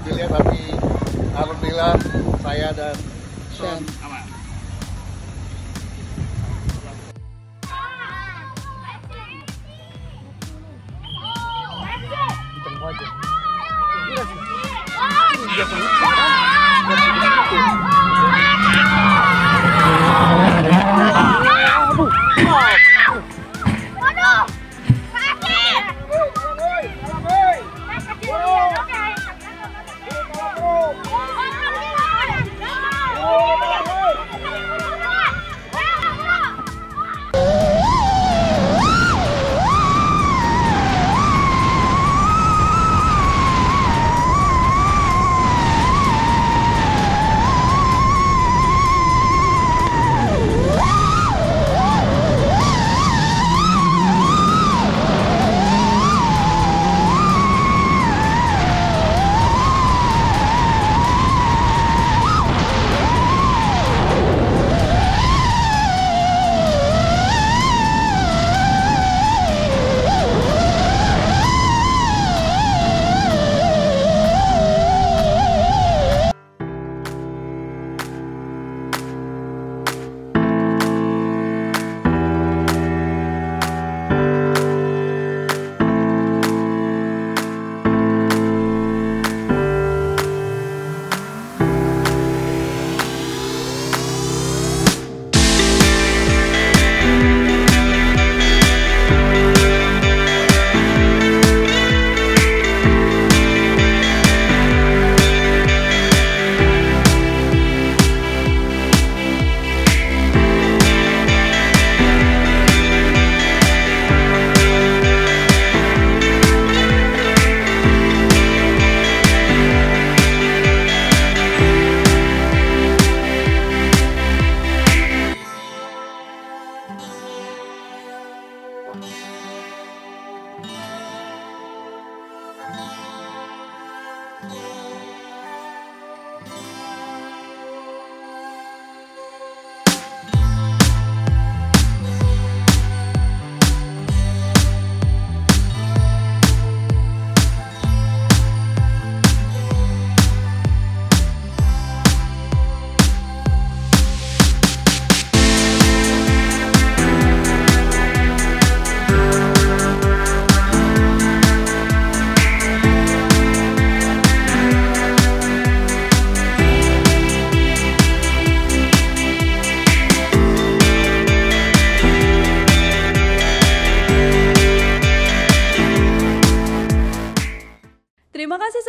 mobilnya tapi alhamdulillah saya dan Sean aman. Uhul!